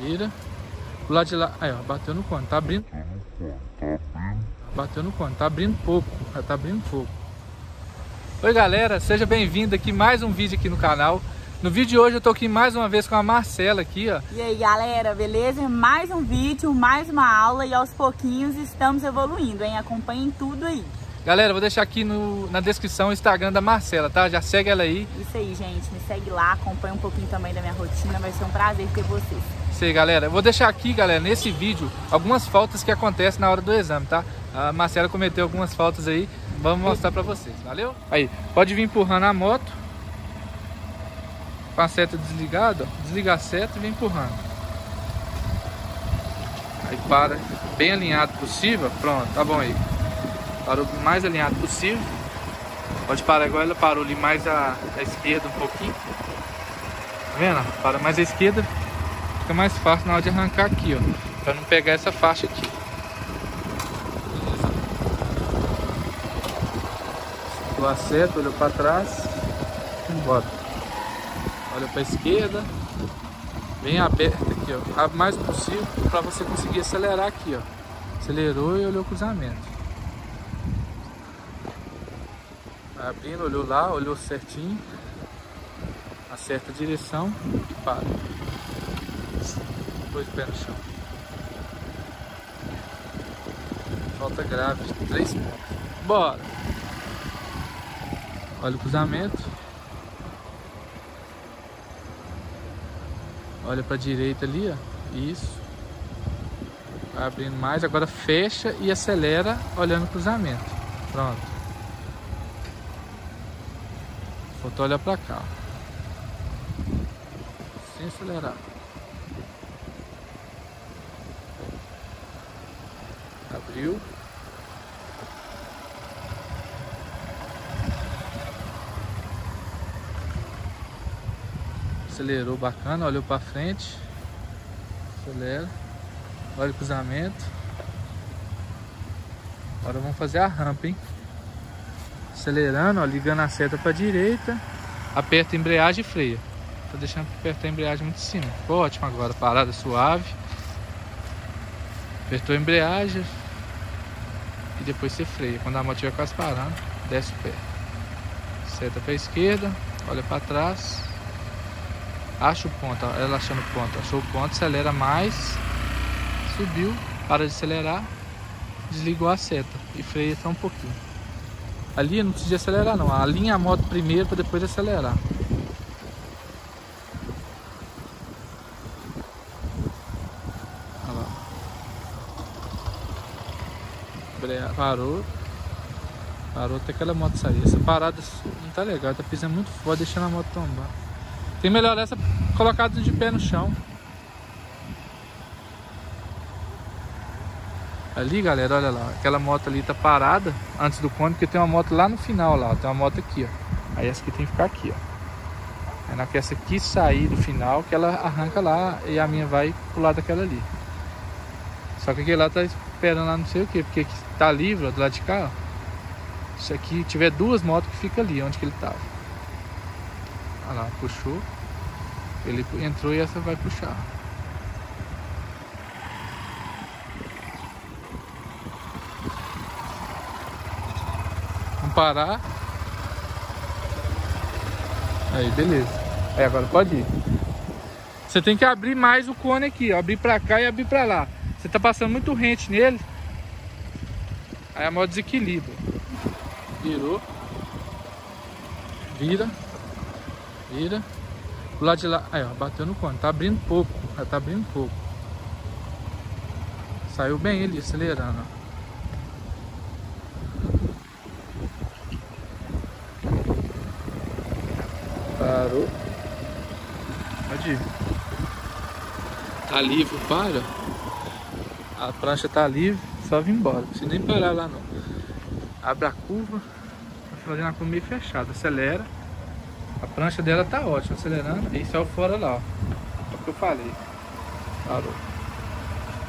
Vira. Do lado de lá. Aí, ó, bateu no cone. Tá abrindo. Bateu no cone. Tá abrindo pouco. Tá abrindo pouco. Oi, galera. Seja bem-vindo aqui mais um vídeo aqui no canal. No vídeo de hoje eu tô aqui mais uma vez com a Marcela aqui, ó. E aí, galera, beleza? Mais um vídeo, mais uma aula e aos pouquinhos estamos evoluindo, hein? Acompanhem tudo aí. Galera, vou deixar aqui no, na descrição o Instagram da Marcela, tá? Já segue ela aí. Isso aí, gente. Me segue lá, acompanha um pouquinho também da minha rotina. Vai ser um prazer ter vocês. Isso aí, galera. Eu vou deixar aqui, galera, nesse vídeo, algumas faltas que acontecem na hora do exame, tá? A Marcela cometeu algumas faltas aí. Vamos mostrar pra vocês, valeu? Aí, pode vir empurrando a moto. Com a seta desligada, ó. Desliga a seta e vem empurrando. Aí para, bem alinhado possível. Pronto, tá bom aí. Parou o mais alinhado possível. Pode parar igual ela parou ali mais à, à esquerda um pouquinho. Tá vendo? Para mais à esquerda. Fica mais fácil na hora de arrancar aqui, ó. Pra não pegar essa faixa aqui. Beleza. a seta, olhou pra trás. Embora olha para esquerda, bem aberta aqui, ó, abre mais possível para você conseguir acelerar aqui, ó. Acelerou e olhou o cruzamento. Vai abrindo, olhou lá, olhou certinho, acerta a direção e para. Depois pé no chão. Falta grave, três pontos. Bora! Olha o cruzamento. Olha para a direita ali, ó. Isso. Vai abrindo mais. Agora fecha e acelera olhando o cruzamento. Pronto. Faltou olhar para cá. Sem acelerar. Abriu. acelerou bacana, olhou para frente, acelera, olha o cruzamento. Agora vamos fazer a rampa, hein? Acelerando, ó, ligando a seta para direita, aperta a embreagem e freia. Tô deixando apertar a embreagem muito em cima. Ficou ótimo agora, parada suave. Apertou a embreagem e depois você freia. Quando a moto estiver quase parando, desce o pé. Seta para a esquerda, olha para trás, acha o ponto, ela achando o ponto, achou o ponto, acelera mais, subiu, para de acelerar, desligou a seta e freia só um pouquinho. Ali não precisa acelerar não, alinha a moto primeiro para depois acelerar. Parou. Parou até aquela moto sair. Essa parada não tá legal, tá pisando muito forte, deixando a moto tombar. Tem melhor essa colocada de pé no chão. Ali, galera, olha lá. Aquela moto ali tá parada antes do cone, porque tem uma moto lá no final lá. Tem uma moto aqui, ó. Aí essa aqui tem que ficar aqui, ó. É na que aqui sair do final, que ela arranca lá e a minha vai pro lado daquela ali. Só que aquele lá tá esperando lá não sei o que, porque tá livre, ó, do lado de cá, ó. Se aqui tiver duas motos que fica ali, onde que ele tava. Olha lá, puxou. Ele entrou e essa vai puxar. Parar. Aí, beleza. Aí agora pode ir. Você tem que abrir mais o cone aqui, ó. Abrir pra cá e abrir pra lá. Você tá passando muito rente nele. Aí a moto desequilibra. Virou. Vira. Vira. Do lado de lá. Aí, ó, bateu no cone. Tá abrindo pouco. Já tá abrindo pouco. Saiu bem ele acelerando, ó. Parou. Pode ir. Tá livre, para. A prancha tá livre, só vir embora. Não precisa nem parar lá não. Abre a curva. Tá fazendo a curva meio fechada. Acelera. A prancha dela tá ótima, acelerando e saiu fora lá, ó. É o que eu falei. Parou.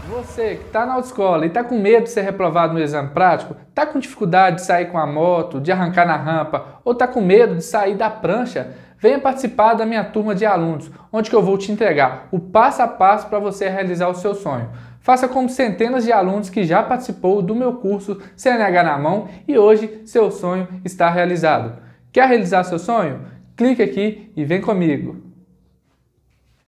Você que está na autoescola e está com medo de ser reprovado no exame prático, está com dificuldade de sair com a moto, de arrancar na rampa, ou está com medo de sair da prancha, venha participar da minha turma de alunos, onde que eu vou te entregar o passo a passo para você realizar o seu sonho. Faça como centenas de alunos que já participou do meu curso CNH na mão e hoje seu sonho está realizado. Quer realizar seu sonho? Clique aqui e vem comigo.